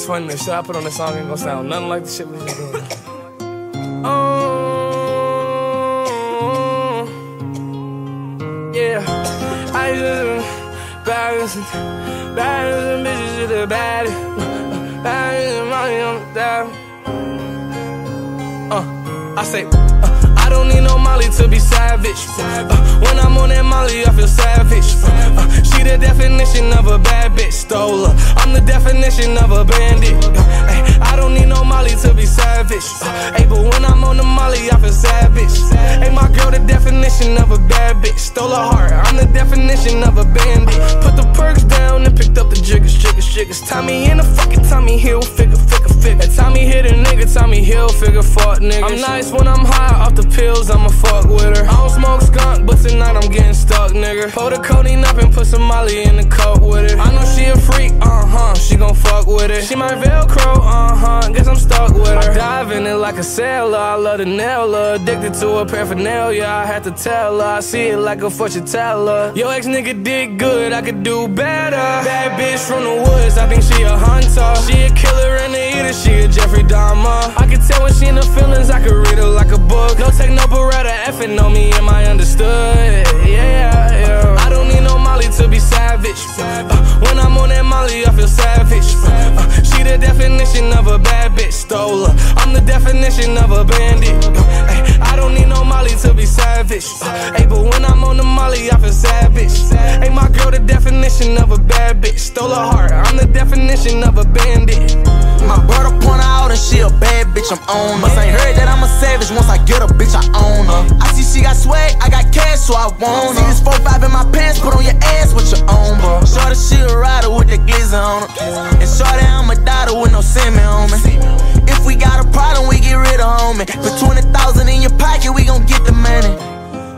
It's funny, the shit I put on the song ain't gonna sound nothing like the shit we was doing. Oh, yeah. I just baddest, baddest bitches to the baddest, baddest money on the dial. Uh, I say, uh, I don't need no Molly to be savage. Definition of a bandit. Uh, ay, I don't need no Molly to be savage. Uh, ay, but when I'm on the Molly, I feel savage. Hey, my girl, the definition of a bad bitch, stole her heart. I'm the definition of a bandit. Put the perks down and picked up the jiggers, jiggers, jiggers. Tommy in the fucking Tommy Hilfiger, figure, figure. Tommy hit a nigga, Tommy Hilfiger, fuck nigga. I'm nice when I'm high off the pills, I'ma fuck with her. I don't smoke skunk, but tonight I'm getting stuck, nigga. Pull the codeine up and put some Molly in the cup with it. I know She my Velcro, uh huh, guess I'm stuck with her. I dive in it like a sailor, I love the nail her. Addicted to her paraphernalia, I had to tell her. I see it like a fortune teller. Yo, ex nigga did good, I could do better. Bad bitch from the woods, I think she a hunter. She a killer and a eater, she a Jeffrey Dahmer. I can tell when she in the feelings, I could read her like a book. No take no beretta, effing on me, am I understood? Yeah, yeah. I don't need no Molly to be savage. When Molly, I feel savage. Uh, she the definition of a bad bitch, stole her. I'm the definition of a bandit. Uh, ay, I don't need no Molly to be savage. Uh, ay, but when I'm on the Molly, I feel savage. Hey, my girl, the definition of a bad bitch, stole her heart. I'm the definition of a bandit. My brother point her out and she a bad bitch, I'm on her. Must ain't heard that I'm a savage, once I get a bitch, I own her. I see she got swag, I got cash, so I want her. See this 4-5 in my pants, put on your ass with your own, bro. Shorty, she a glizzy on her. And shorty, I'm a daughter with no semen on me. If we got a problem, we get rid of homie. Put 20,000 in your pocket, we gon' get the money.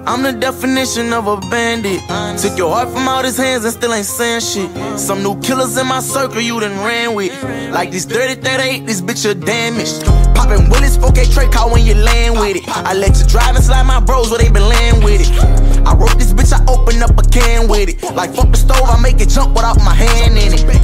I'm the definition of a bandit. Took your heart from out his hands and still ain't saying shit. Some new killers in my circle you done ran with. Like this dirty 38, this bitch a damaged. Poppin' Willis, 4K Trey call when you land with it. I let you drive and slide my bros where they been laying with it. I wrote this bitch, I open up a can with it. Like fuck the stove, I make it jump without my hand in it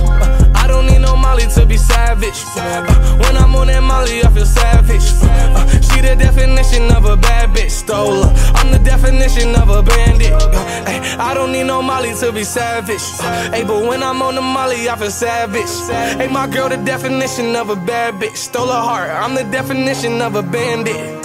don't need no Molly to be savage. Uh, when I'm on that Molly, I feel savage. Uh, she the definition of a bad bitch, stole her. I'm the definition of a bandit. Uh, Ay, I don't need no Molly to be savage. Uh, but when I'm on the Molly, I feel savage. Hey, my girl, the definition of a bad bitch, stole her heart. I'm the definition of a bandit.